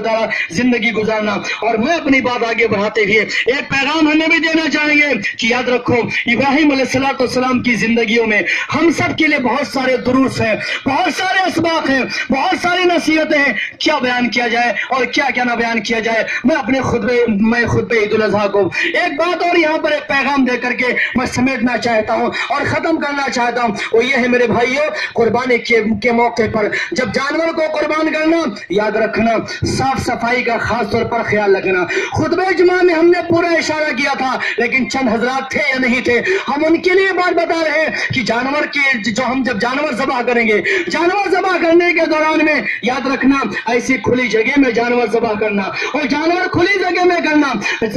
تعالیٰ زندگی گزارنا اور میں اپنی بات آگے بڑھاتے ہوئے ایک پیغام ہمیں بھی دینا چاہیں گے۔ کہ یاد رکھو ابراہیم علیہ السلاۃ والسلام کی زندگیوں میں ہم سب کے لیے بہت سارے دروس ہیں بہت سارے اسباق ہیں بہت ساری نصیحتیں ہیں۔ کیا بیان کیا جائے اور کیا کیا نہ بیان کیا جائے؟ میں اپنے خطبے میں خطبے عید الاضحیٰ کو ایک بات اور یہاں پر ایک پیغام دے کر کے میں سمیٹنا چاہتا ہوں اور ختم کرنا چاہتا ہوں۔ وہ یہ ہے میرے بھائیوں قربانی کے, موقع پر جب جانور کو قربان کرنا یاد رکھنا صاف صفائی کا خاص طور پر خیال رکھنا۔ خطبہ جمعہ میں ہم نے پورا اشارہ کیا تھا لیکن چند حضرات تھے یا نہیں تھے؟ ہم ان کے لیے بات بتا رہے ہیں کہ جانور کی جو ہم جب جانور ذبح کریں گے، جانور ذبح کرنے کے دوران میں یاد رکھنا، ایسی کھلی جگہ میں جانور ذبح کرنا اور جانور کھلی جگہ میں کرنا۔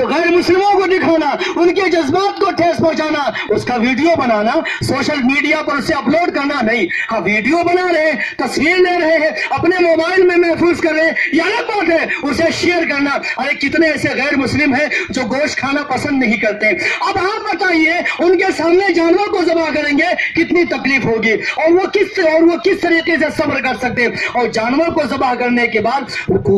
غیر مسلموں کو دکھانا ان کے جذبات کو ٹھیس پہنچانا، اس کا ویڈیو بنانا، سوشل میڈیا پر اسے اپلوڈ کرنا نہیں۔ ہاں ویڈیو بنا رہے ہیں تصویر لے رہے ہیں، اپنے موبائل میں محفوظ کر رہے ہیں، یہ الگ بات ہے، اسے شیئر کرنا۔ ارے، کتنے ایسے غیر مسلم ہیں جو گوشت کھانا پسند نہیں کرتے۔ اب آپ بتائیے، ان کے سامنے جانور کو ذبح کریں گے، کتنی تکلیف ہوگی؟ اور وہ کس اور وہ کس طریقے سے صبر کر سکتے اور جانور کو ذبح کرنے کے بعد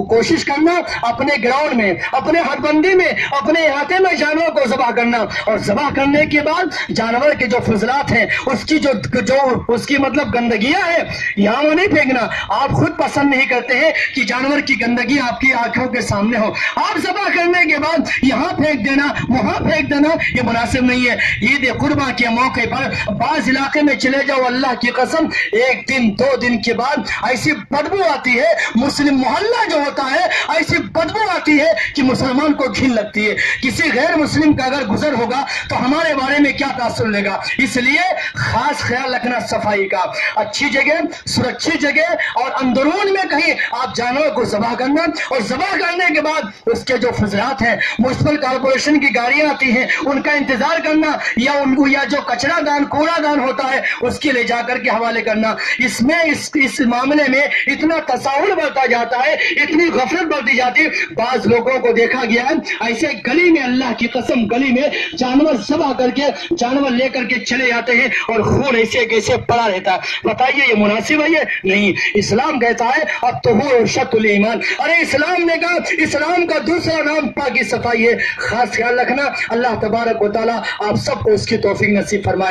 کوشش کرنا اپنے گراؤنڈ میں، اپنے حد بندی میں، اپنے احاطے میں جانور کو کو ذبح کرنا اور ذبح کرنے کے بعد جانور کے جو فضلات ہیں، اس کی جو جو اس کی مطلب گندگیاں ہیں، یہاں وہ نہیں پھینکنا۔ آپ خود پسند نہیں کرتے ہیں کہ جانور کی گندگی آپ کی آنکھوں کے سامنے ہو۔ آپ ذبح کرنے کے بعد یہاں پھینک دینا، وہاں پھینک دینا، یہ مناسب نہیں ہے۔ عید قربا کے موقع پر بعض علاقے میں چلے جاؤ، اللہ کی قسم، ایک دن، دو دن کے بعد ایسی بدبو آتی ہے، مسلم محلہ جو ہوتا ہے، ایسی بدبو آتی ہے کہ مسلمان کو گھن لگتی ہے۔ کسی غیر مسلم کا اگر گزر ہوگا تو ہمارے بارے میں کیا تاثر لے گا؟ اس لیے خاص خیال رکھنا صفائی کا۔ اچھی جگہ سرکشت جگہ اور اندرون میں کہیں آپ جانور کو ذبح کرنا۔ اور ذبح کرنے کے بعد اس کے جو فضلات ہیں میونسپل کارپوریشن کی گاڑیاں آتی ہیں ان کا انتظار کرنا یا ان کو یا جو کچرا دان کوڑا دان ہوتا ہے اس کے لے جا کر کے حوالے کرنا۔ اس میں اس, اس معاملے میں اتنا تصاول بڑھتا جاتا ہے اتنی غفلت بڑھتی جاتی ہے۔ بعض لوگوں کو دیکھا گیا ہے ایسے گلی میں اللہ کی قسم گلی میں جانور ذبح کر کے جانور لے کر کے چلے جاتے ہیں اور خون ایسے کیسے پڑا رہتا ہے۔ بتائیے یہ مناسب ہے یہ نہیں؟ اسلام کہتا ہے اب تو ہو شک الایمان۔ ارے اسلام نے کہا، اسلام کا دوسرا نام پاکی صفائی ہے۔ خاص خیال رکھنا، اللہ تبارک و تعالیٰ آپ سب کو اس کی توفیق نصیب فرمائے۔